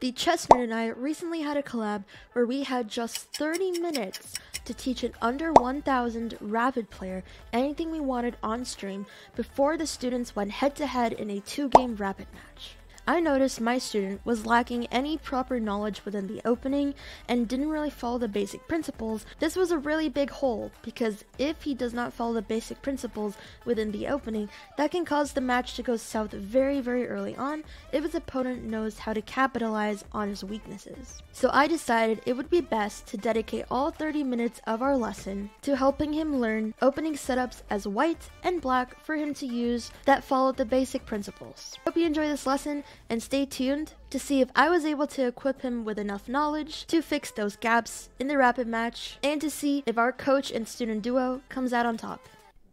The Chess Nerd and I recently had a collab where we had just 30 minutes to teach an under 1000 rapid player anything we wanted on stream before the students went head to head in a two game rapid match. I noticed my student was lacking any proper knowledge within the opening and didn't really follow the basic principles. This was a really big hole because if he does not follow the basic principles within the opening, that can cause the match to go south very, very early on if his opponent knows how to capitalize on his weaknesses. So I decided it would be best to dedicate all 30 minutes of our lesson to helping him learn opening setups as white and black for him to use that follow the basic principles. Hope you enjoy this lesson and stay tuned to see if I was able to equip him with enough knowledge to fix those gaps in the rapid match and to see if our coach and student duo comes out on top.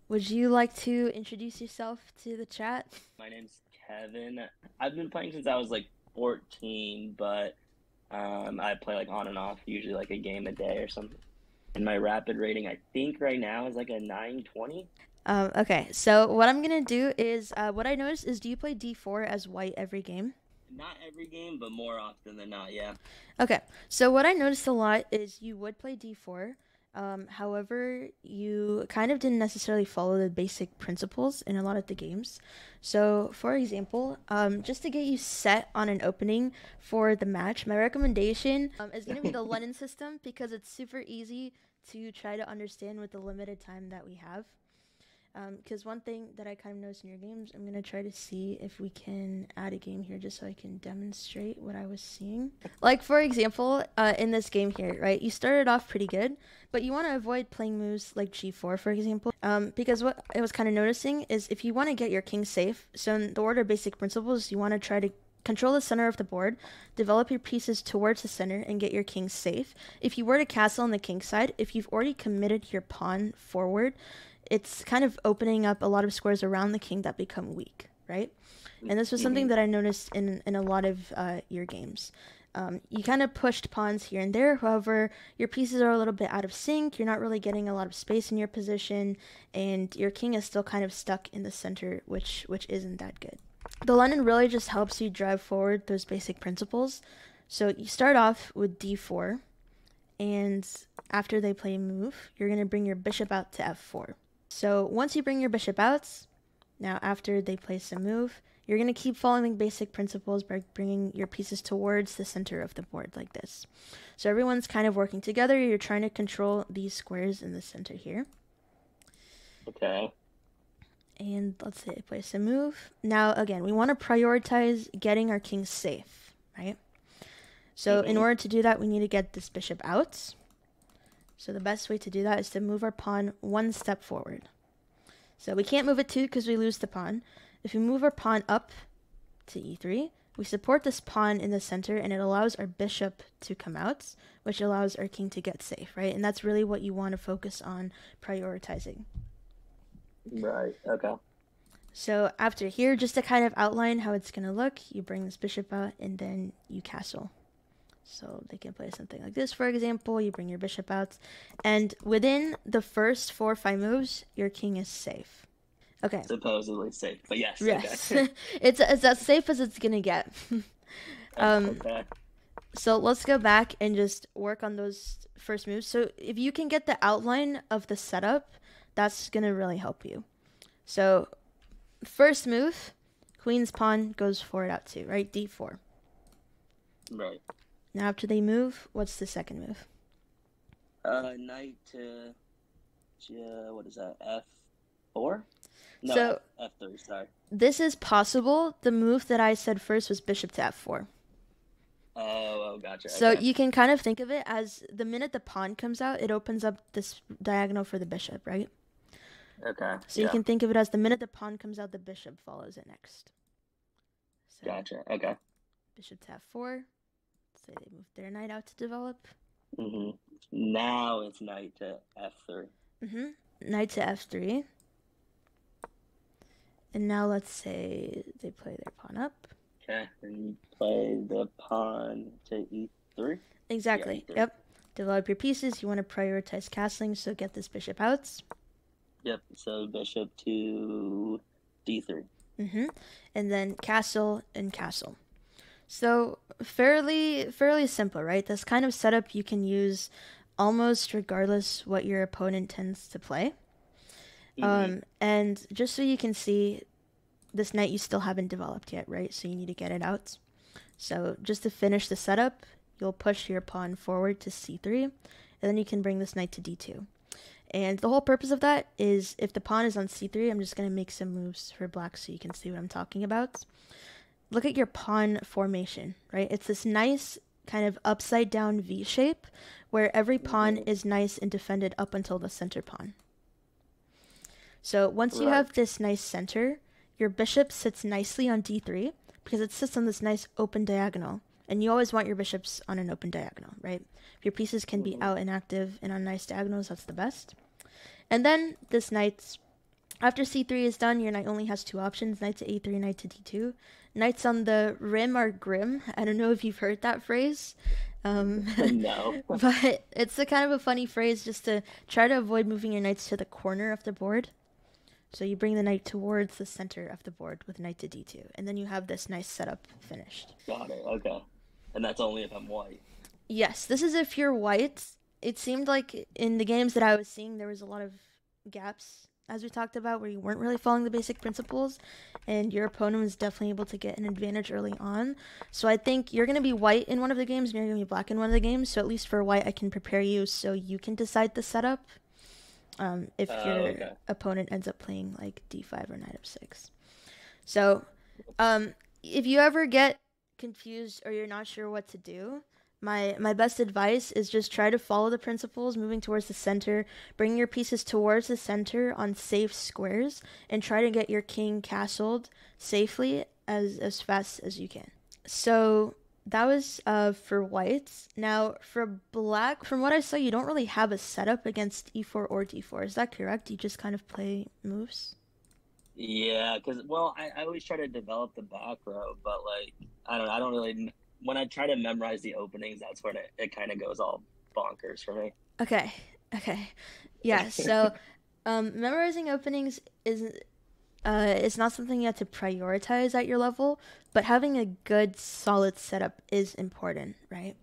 Would you like to introduce yourself to the chat? My name's Kevin. I've been playing since I was like 14, but um, I play like on and off, usually like a game a day or something. And my rapid rating, I think right now is like a 920. Um, okay, so what I'm gonna do is uh, what I noticed is do you play D4 as white every game? Not every game, but more often than not, yeah. Okay, so what I noticed a lot is you would play D4. Um, however, you kind of didn't necessarily follow the basic principles in a lot of the games. So, for example, um, just to get you set on an opening for the match, my recommendation um, is going to be the London system because it's super easy to try to understand with the limited time that we have. Because um, one thing that I kind of noticed in your games, I'm gonna try to see if we can add a game here just so I can demonstrate what I was seeing. Like for example, uh, in this game here, right? You started off pretty good, but you want to avoid playing moves like g4, for example, um, because what I was kind of noticing is if you want to get your king safe, so in the order basic principles, you want to try to control the center of the board, develop your pieces towards the center, and get your king safe. If you were to castle on the king side, if you've already committed your pawn forward, it's kind of opening up a lot of squares around the king that become weak, right? And this was something that I noticed in in a lot of uh, your games. Um, you kind of pushed pawns here and there. However, your pieces are a little bit out of sync. You're not really getting a lot of space in your position, and your king is still kind of stuck in the center, which which isn't that good. The London really just helps you drive forward those basic principles. So you start off with d4, and after they play move, you're going to bring your bishop out to f4. So once you bring your bishop out, now after they place a move, you're going to keep following basic principles by bringing your pieces towards the center of the board like this. So everyone's kind of working together. You're trying to control these squares in the center here. Okay. And let's say I place a move. Now, again, we want to prioritize getting our king safe, right? So mm-hmm. in order to do that, we need to get this bishop out. So the best way to do that is to move our pawn one step forward. So we can't move it two because we lose the pawn. If we move our pawn up to e3, we support this pawn in the center and it allows our bishop to come out, which allows our king to get safe, right? And that's really what you want to focus on prioritizing. Right, okay. So after here, just to kind of outline how it's going to look, you bring this bishop out and then you castle. So they can play something like this, for example. You bring your bishop out, and within the first four or five moves, your king is safe. Okay. Supposedly safe, but yes. Yes, okay. it's it's as safe as it's gonna get. um, okay. So let's go back and just work on those first moves. So if you can get the outline of the setup, that's gonna really help you. So first move, queen's pawn goes forward out two, right? D4. Right. Now, after they move, what's the second move? Uh, knight to, uh, what is that? F four. No, so F three. Sorry. This is possible. The move that I said first was bishop to F four. Oh, oh, gotcha. So okay. you can kind of think of it as the minute the pawn comes out, it opens up this diagonal for the bishop, right? Okay. So yeah. you can think of it as the minute the pawn comes out, the bishop follows it next. So gotcha. Okay. Bishop to F4 say they moved their knight out to develop. Mm-hmm. Now it's knight to f3. Mm-hmm. Knight to f3. And now let's say they play their pawn up. Okay, and you play the pawn to e3. Exactly. Yeah, E3. Yep. Develop your pieces. You want to prioritize castling, so get this bishop out. Yep. So bishop to d3. Mm-hmm. And then castle and castle. So fairly fairly simple, right? This kind of setup you can use almost regardless what your opponent tends to play. Mm-hmm. Um, and just so you can see, this knight you still haven't developed yet, right? So you need to get it out. So just to finish the setup, you'll push your pawn forward to c3, and then you can bring this knight to d2. And the whole purpose of that is if the pawn is on c3, I'm just going to make some moves for black so you can see what I'm talking about. Look at your pawn formation, right? It's this nice kind of upside down V shape where every pawn is nice and defended up until the center pawn. So once you have this nice center, your bishop sits nicely on d3 because it sits on this nice open diagonal. And you always want your bishops on an open diagonal, right? If your pieces can be mm-hmm. out and active and on nice diagonals, that's the best. And then this knight's after c3 is done, your knight only has two options, knight to a3, knight to d2. Knights on the rim are grim. I don't know if you've heard that phrase. Um, no. but it's a kind of a funny phrase just to try to avoid moving your knights to the corner of the board. So you bring the knight towards the center of the board with knight to d2, and then you have this nice setup finished. Got it. Okay. And that's only if I'm white. Yes, this is if you're white. It seemed like in the games that I was seeing, there was a lot of gaps, as we talked about, where you weren't really following the basic principles, and your opponent was definitely able to get an advantage early on. So I think you're going to be white in one of the games, and you're going to be black in one of the games. So at least for white, I can prepare you so you can decide the setup. Um, if uh, your okay. opponent ends up playing like d5 or knight of six, So, um, if you ever get confused or you're not sure what to do, my my best advice is just try to follow the principles moving towards the center. Bring your pieces towards the center on safe squares and try to get your king castled safely as as fast as you can. So that was uh for whites. Now for black from what i saw you don't really have a setup against e4 or d4 is that correct? You just kind of play moves? Yeah because well I, I always try to develop the back row but like i don't i don't really when I try to memorize the openings, that's when it, it kind of goes all bonkers for me. Okay. Okay. Yeah. So, um, memorizing openings is uh, it's not something you have to prioritize at your level, but having a good, solid setup is important, right?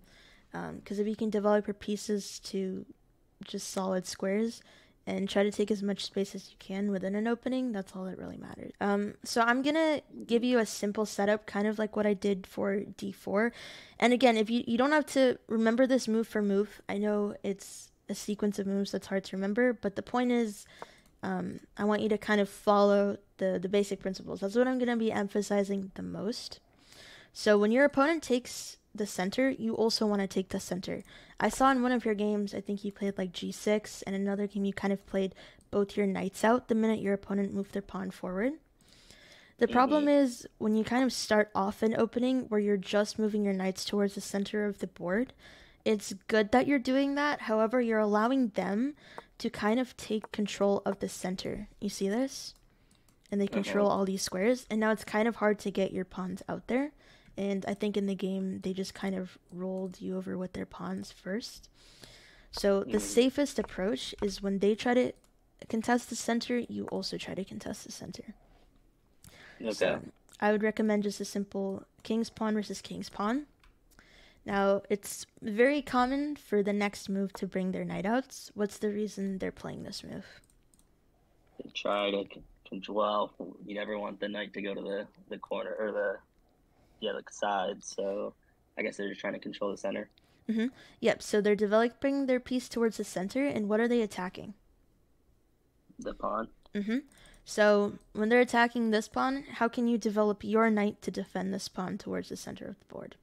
Because um, if you can develop your pieces to just solid squares, and try to take as much space as you can within an opening. That's all that really matters. Um, so I'm gonna give you a simple setup, kind of like what I did for d4. And again, if you you don't have to remember this move for move. I know it's a sequence of moves that's hard to remember, but the point is, um, I want you to kind of follow the the basic principles. That's what I'm gonna be emphasizing the most. So when your opponent takes the center, you also want to take the center. I saw in one of your games, I think you played like g6, and another game you kind of played both your knights out the minute your opponent moved their pawn forward. The mm-hmm. problem is when you kind of start off an opening where you're just moving your knights towards the center of the board, it's good that you're doing that. However, you're allowing them to kind of take control of the center. You see this? And they control all these squares, and now it's kind of hard to get your pawns out there. And I think in the game, they just kind of rolled you over with their pawns first. So the mm. safest approach is when they try to contest the center, you also try to contest the center. Okay. So I would recommend just a simple king's pawn versus king's pawn. Now, it's very common for the next move to bring their knight outs. What's the reason they're playing this move? They try to control. You never want the knight to go to the, the corner or the yeah, like sides. So I guess they're just trying to control the center. Mm-hmm. Yep. So they're developing their piece towards the center, and what are they attacking? The pawn. Mm-hmm. So when they're attacking this pawn, how can you develop your knight to defend this pawn towards the center of the board?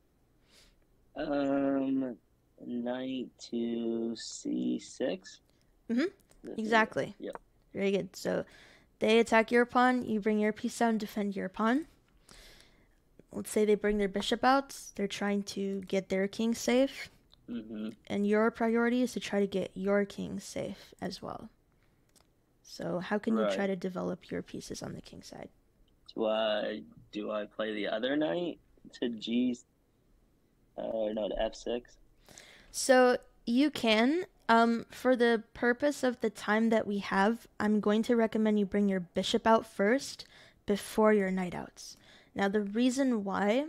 Um, knight to c6. Mm-hmm. Exactly. Yep. Very good. So they attack your pawn, you bring your piece down, defend your pawn let's say they bring their bishop out, they're trying to get their king safe. Mm-hmm. And your priority is to try to get your king safe as well. So how can right. you try to develop your pieces on the king side? Do I do I play the other knight to G uh, no to F six? So you can. Um, for the purpose of the time that we have, I'm going to recommend you bring your bishop out first before your knight outs. Now, the reason why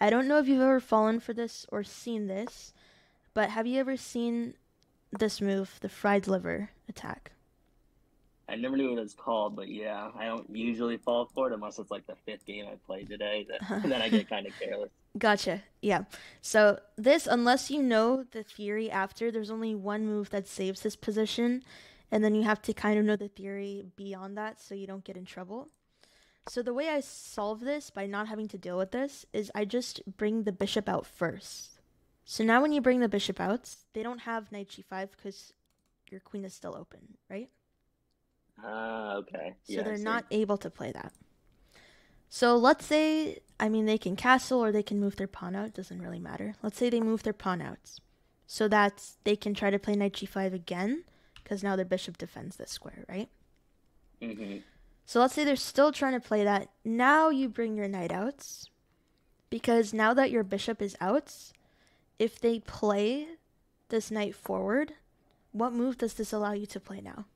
I don't know if you've ever fallen for this or seen this, but have you ever seen this move, the fried liver attack? I never knew what it was called, but yeah, I don't usually fall for it unless it's like the fifth game I played today. That, then I get kind of careless. Gotcha. Yeah. So this, unless you know the theory after, there's only one move that saves this position, and then you have to kind of know the theory beyond that so you don't get in trouble. So the way I solve this by not having to deal with this is I just bring the bishop out first. So now when you bring the bishop out, they don't have knight g5 because your queen is still open, right? Ah, uh, okay. So yeah, they're not able to play that. So let's say, I mean, they can castle or they can move their pawn out. Doesn't really matter. Let's say they move their pawn out so that they can try to play knight g5 again because now their bishop defends this square, right? Mm-hmm. So let's say they're still trying to play that. Now you bring your knight out because now that your bishop is out, if they play this knight forward, what move does this allow you to play now?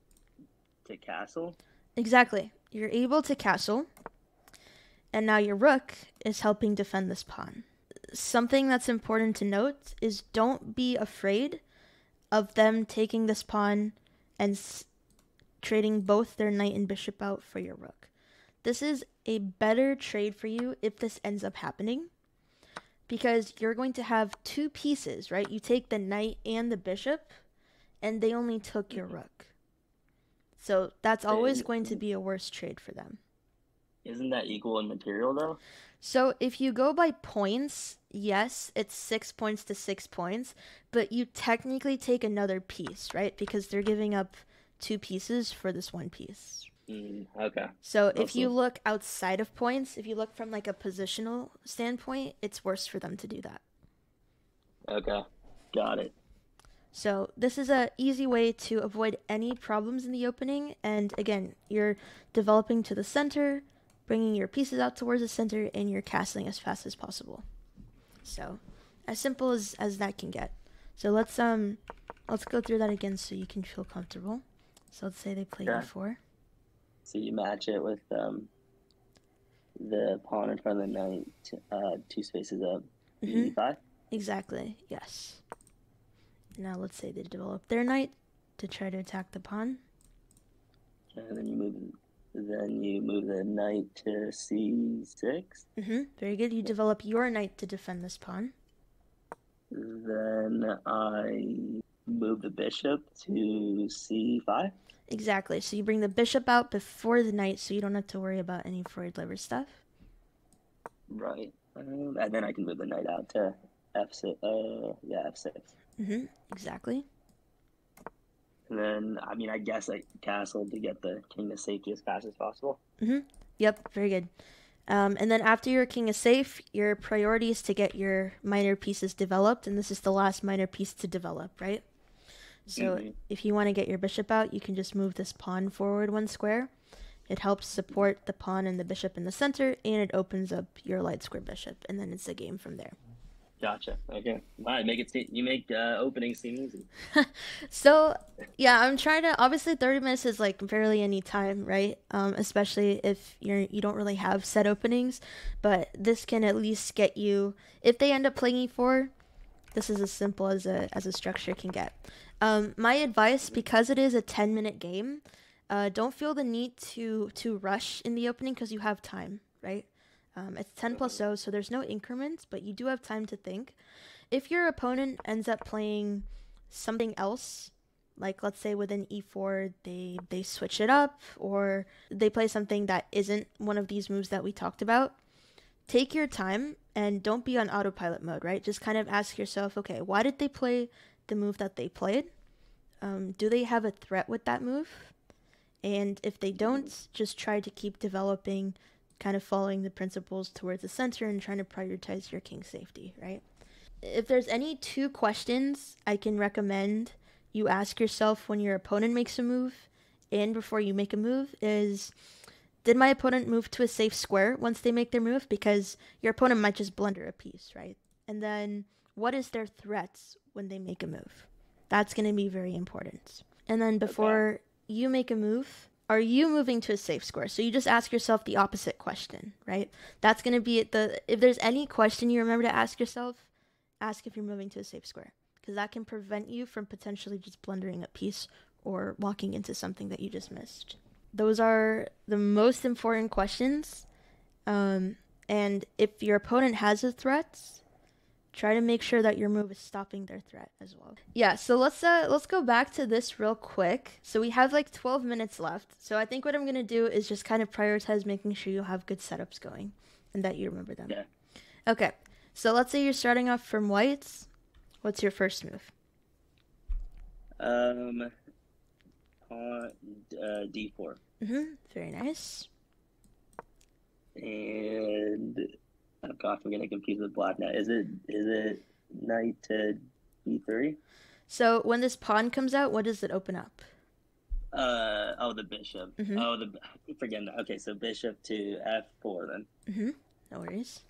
To castle? Exactly. You're able to castle, and now your rook is helping defend this pawn. Something that's important to note is don't be afraid of them taking this pawn and trading both their knight and bishop out for your rook. This is a better trade for you if this ends up happening because you're going to have two pieces, right? You take the knight and the bishop, and they only took your mm-hmm. rook. So that's always going to be a worse trade for them. Isn't that equal in material though? So if you go by points, yes, it's six points to six points, but you technically take another piece, right? Because they're giving up two pieces for this one piece. Mm, okay. So if you look outside of points, if you look from like a positional standpoint, it's worse for them to do that. Okay. Got it. So this is a easy way to avoid any problems in the opening. And again, you're developing to the center, bringing your pieces out towards the center, and you're castling as fast as possible. So as simple as, as that can get. So let's um let's go through that again so you can feel comfortable. So let's say they play yeah. e4. So you match it with um, the pawn in front of the knight, uh, two spaces up, mm-hmm. e5. Exactly. Yes. Now let's say they develop their knight to try to attack the pawn. And then you move. Then you move the knight to c6. Mm-hmm. Very good. You develop your knight to defend this pawn. Then I move the bishop to c5. Exactly. So you bring the bishop out before the knight, so you don't have to worry about any fried liver stuff. Right. Um, and then I can move the knight out to f6. Uh, yeah, f6. Mm-hmm. Exactly. And then, I mean, I guess I castle to get the king to safety as fast as possible. Mm-hmm. Yep. Very good. Um, and then after your king is safe, your priority is to get your minor pieces developed, and this is the last minor piece to develop, right? So mm-hmm. if you want to get your bishop out, you can just move this pawn forward one square. It helps support the pawn and the bishop in the center, and it opens up your light square bishop, and then it's a game from there. Gotcha. Okay. Wow, make it seem, you make uh, openings seem easy. so yeah, I'm trying to. Obviously, 30 minutes is like barely any time, right? Um, especially if you're you don't really have set openings, but this can at least get you. If they end up playing e4, this is as simple as a as a structure can get. Um, my advice, because it is a 10 minute game, uh, don't feel the need to to rush in the opening because you have time, right? Um, it's 10 plus 0, so there's no increments, but you do have time to think. If your opponent ends up playing something else, like let's say with an e4 they they switch it up or they play something that isn't one of these moves that we talked about, take your time and don't be on autopilot mode, right? Just kind of ask yourself, okay, why did they play the move that they played? Um, do they have a threat with that move? And if they don't, just try to keep developing, kind of following the principles towards the center and trying to prioritize your king safety, right? If there's any two questions I can recommend you ask yourself when your opponent makes a move and before you make a move is did my opponent move to a safe square once they make their move? Because your opponent might just blunder a piece, right? And then what is their threats when they make a move? That's going to be very important. And then before okay. you make a move, are you moving to a safe square? So you just ask yourself the opposite question, right? That's going to be the if there's any question you remember to ask yourself, ask if you're moving to a safe square because that can prevent you from potentially just blundering a piece or walking into something that you just missed. Those are the most important questions. Um, and if your opponent has a threat, try to make sure that your move is stopping their threat as well. Yeah, so let's uh let's go back to this real quick. So we have like 12 minutes left. So I think what I'm going to do is just kind of prioritize making sure you have good setups going and that you remember them. Yeah. Okay. So let's say you're starting off from whites. What's your first move? Um, pawn uh, d4, Mhm. Very nice. and oh gosh, I'm getting confused with black now. Is it is it knight to d3? So when this pawn comes out, what does it open up? Uh oh, the bishop. Mhm. Oh, the forgetting that. Okay, so bishop to f4 then. Mhm. No worries.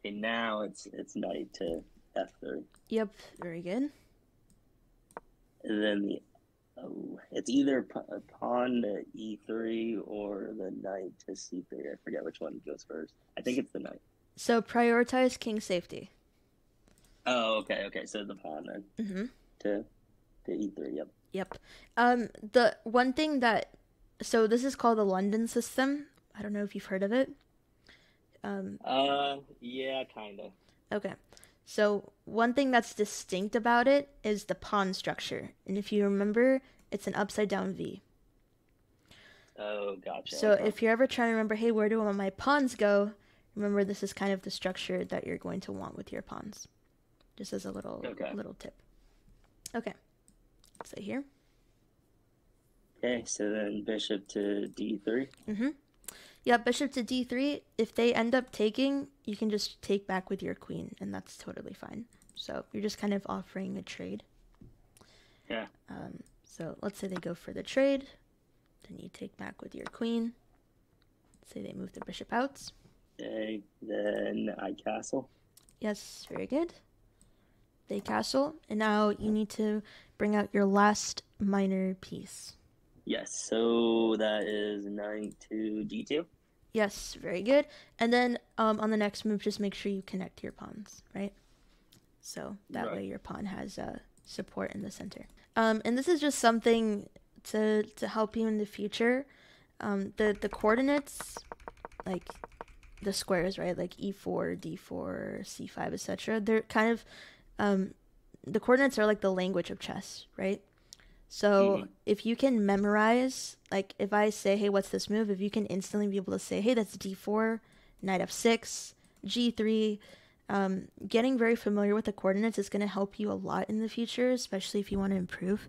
Okay, now it's it's knight to f3, Yep, very good. and then the oh, it's either pawn to e3 or the knight to c3. I forget which one goes first. I think it's the knight. So prioritize king safety. Oh, okay, okay. So the pawn then Mhm. to to e3. Yep. Yep. Um, the one thing that, so this is called the London system. I don't know if you've heard of it. Um, Uh, yeah, kind of. okay. So one thing that's distinct about it is the pawn structure, and if you remember, it's an upside down V. Oh, gotcha. So okay. if you're ever trying to remember, hey, where do all my pawns go? Remember, this is kind of the structure that you're going to want with your pawns. Just as a little Okay. little tip. Okay. So here. okay, so then bishop to d3. Mm-hmm. Yeah, bishop to d3. If they end up taking, you can just take back with your queen, and that's totally fine. So you're just kind of offering a trade. Yeah. Um, so let's say they go for the trade, then you take back with your queen. Say they move the bishop out. Okay, then I castle. Yes, very good. They castle, and now you need to bring out your last minor piece. Yes, so that is knight to d2. Yes, very good. And then um, on the next move, just make sure you connect your pawns, right? So that Right. way your pawn has uh, support in the center. Um, and this is just something to to help you in the future. Um, the the coordinates, like the squares, right? Like e e4, d4, c5, etc. They're kind of um, the coordinates are like the language of chess, right? So Mhm. if you can memorize, like if I say, hey, what's this move? If you can instantly be able to say, hey, that's d4, knight f6, g3, um, getting very familiar with the coordinates is going to help you a lot in the future, especially if you want to improve.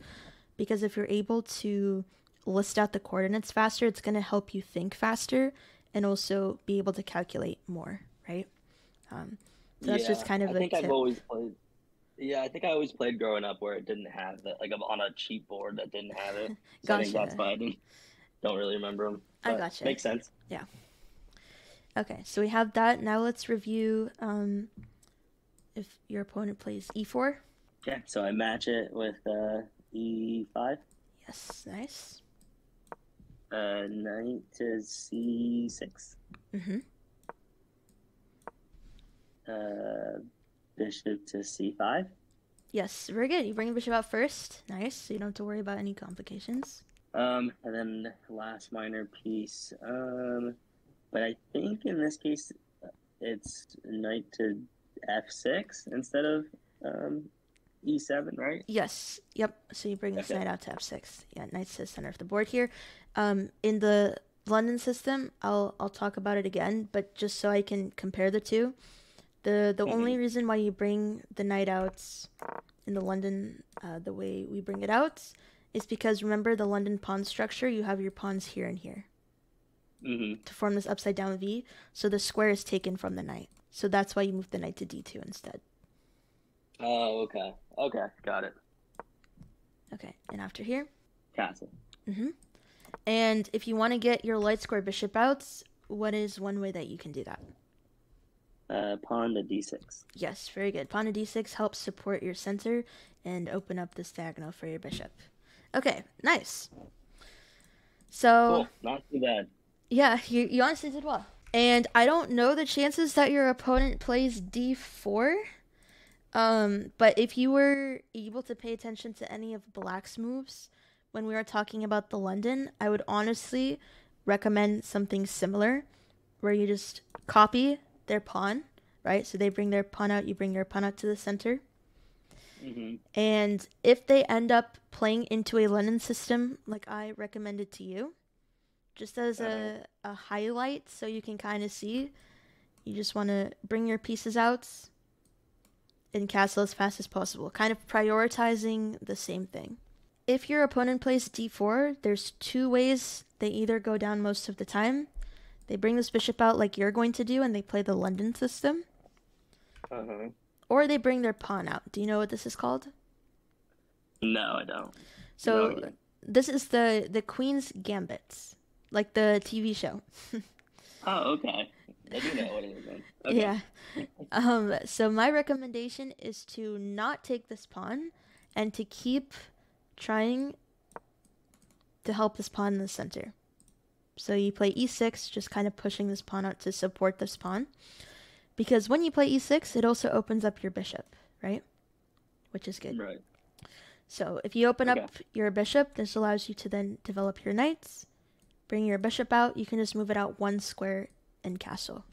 Because if you're able to list out the coordinates faster, it's going to help you think faster and also be able to calculate more, right? Um, so that's just Yeah, kind of I a think tip. I've always played. Yeah, I think I always played growing up where it didn't have that, like on a cheap board that didn't have it. So I think Gotcha. that's why I didn't, don't really remember them. I gotcha. Makes sense. Yeah. Okay, so we have that. Now let's review um, if your opponent plays e e4. Okay, so I match it with uh, e5, Yes, nice. uh, knight to c6, Mm-hmm. uh, bishop to c5. Yes, very good. You bring the bishop out first. Nice. So you don't have to worry about any complications. Um, and then last minor piece. Um, but I think in this case, it's knight to f6 instead of um, e7, right? Yes. Yep. So you bring this knight out to f6. Yeah, knight's to the center of the board here. Um, in the London system, I'll I'll talk about it again, but just so I can compare the two. The the only reason why you bring the knight out in the London uh, the way we bring it out is because remember the London pawn structure. You have your pawns here and here Mm-hmm. to form this upside down V. So the square is taken from the knight. So that's why you move the knight to d2 instead. Oh, okay. Okay, got it. Okay, and after here. Castle. Mm-hmm. And if you want to get your light square bishop out, what is one way that you can do that? Uh, pawn to d6. Yes, very good. Pawn to d6 helps support your center and open up the diagonal for your bishop. Okay, nice. So Cool. Not too bad. yeah, you you honestly did well. And I don't know the chances that your opponent plays d4. Um, but if you were able to pay attention to any of Black's moves when we were talking about the London, I would honestly recommend something similar where you just copy their pawn, right? So they bring their pawn out, you bring your pawn out to the center. hmm And if they end up playing into a London system like I recommended to you, just as a, a highlight so you can kind of see, you just want to bring your pieces out and castle as fast as possible, kind of prioritizing the same thing. If your opponent plays d4, there's two ways they either go down most of the time. They bring this bishop out like you're going to do and they play the London system, Uh-huh. or they bring their pawn out. Do you know what this is called? No, I don't. So No this is the the Queen's Gambits, like the TV show. Oh, okay. I do know what it is then. Okay. Yeah. Um. So my recommendation is to not take this pawn, and to keep trying to help this pawn in the center. So you play e6, just kind of pushing this pawn out to support this pawn, because when you play e6, it also opens up your bishop, right? Which is good. Right. So if you open Okay. up your bishop, this allows you to then develop your knights. Bring your bishop out. You can just move it out one square and castle.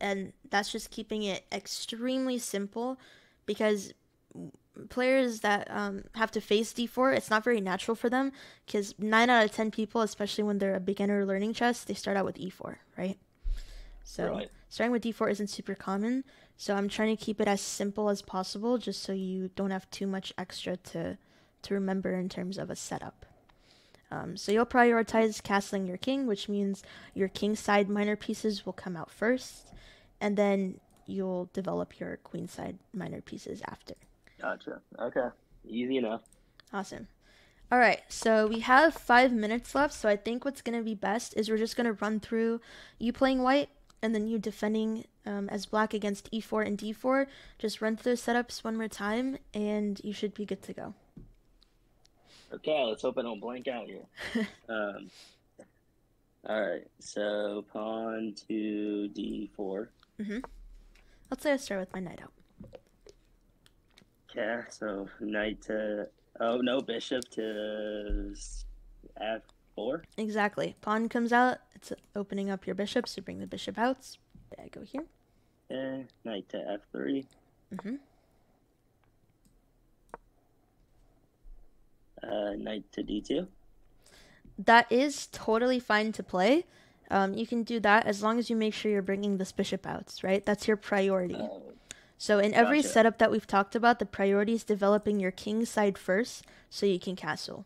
And that's just keeping it extremely simple because players that um, have to face d4, it's not very natural for them because 9 out of 10 people, especially when they're a beginner learning chess, they start out with e4, right? So Right. starting with d4 isn't super common. So I'm trying to keep it as simple as possible just so you don't have too much extra to to remember in terms of a setup. Um, so you'll prioritize castling your king, which means your king side minor pieces will come out first, and then you'll develop your queen side minor pieces after. Gotcha. Okay. Easy enough. Awesome. All right, so we have five minutes left. So I think what's going to be best is we're just going to run through you playing white and then you defending um, as black against e4 and d4. Just run through the setups one more time, and you should be good to go. Okay, let's hope I don't blank out here. Um, all right, so pawn to d4. Mhm. Let's say I start with my knight out. Okay, so knight to oh no, bishop to f4. Exactly. Pawn comes out. It's opening up your bishop, so bring the bishop out. I go here. Okay, knight to f3. hmm Uh, knight to d2. That is totally fine to play. Um, you can do that as long as you make sure you're bringing this bishop out, right? That's your priority. Oh, So in every Gotcha. setup that we've talked about, the priority is developing your king side first, so you can castle.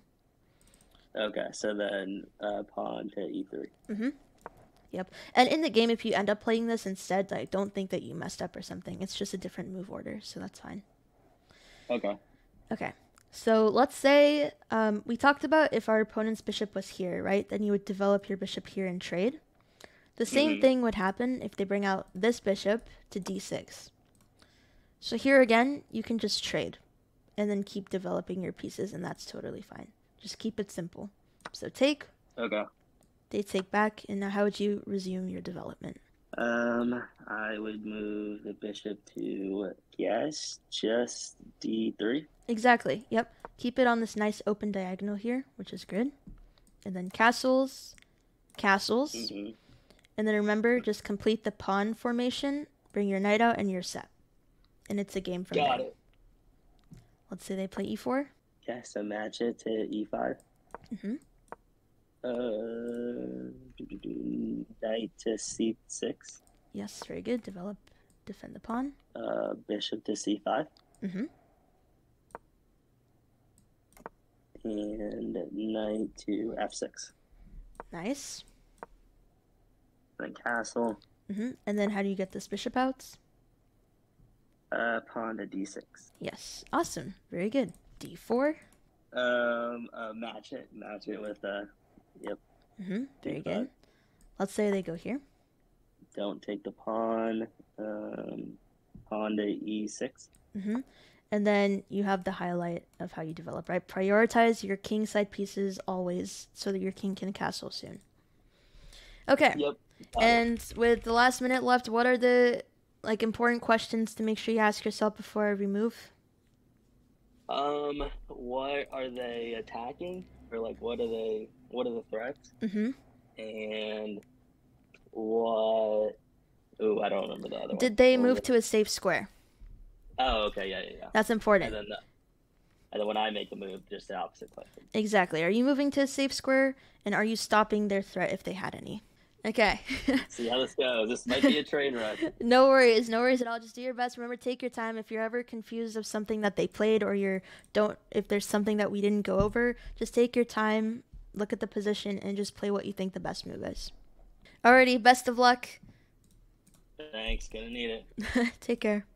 okay, so then uh, pawn to e3. Mm-hmm. Yep. And in the game, if you end up playing this instead, like don't think that you messed up or something. It's just a different move order, so that's fine. Okay. Okay. So let's say um, we talked about if our opponent's bishop was here, right? Then you would develop your bishop here and trade. The same Mhm. thing would happen if they bring out this bishop to d6. So here again, you can just trade and then keep developing your pieces, and that's totally fine. Just keep it simple. So take, Okay. they take back, and now how would you resume your development? Um, I would move the bishop to yes, just d3. Exactly. Yep. Keep it on this nice open diagonal here, which is good. And then castles, castles. mm-hmm. And then remember, just complete the pawn formation, bring your knight out, and you're set. And it's a game from Got there. it. Let's say they play e e4. Okay, so match it to e5. Mhm. Uh, knight to c6. Yes, very good. Develop, defend the pawn. Uh, bishop to c5. Mm-hmm. And knight to f6. Nice. Then castle. hmm And then how do you get this bishop out? Uh, pawn to d6. Yes. Awesome. Very good. d4. Um, uh, match it. Match it with uh, yep. hmm Very D5. good. Let's say they go here. don't take the pawn. Um, pawn to e6. hmm and then you have the highlight of how you develop, right? Prioritize your king side pieces always so that your king can castle soon. Okay. Yep. And with the last minute left, what are the like important questions to make sure you ask yourself before every move? Um, what are they attacking? Or like what are they what are the threats? Mm-hmm. And what Ooh, I don't remember the other one. Did they move to a safe square? Oh, okay, yeah, yeah, yeah. That's important. And then the, and then when I make a move, just the opposite question. Exactly. Are you moving to a safe square and are you stopping their threat if they had any? Okay. See how this goes. This might be a train wreck. no worries, no worries at all. Just do your best. Remember, take your time. If you're ever confused of something that they played or you're don't if there's something that we didn't go over, just take your time, look at the position, and just play what you think the best move is. Alrighty, best of luck. Thanks, gonna need it. take care.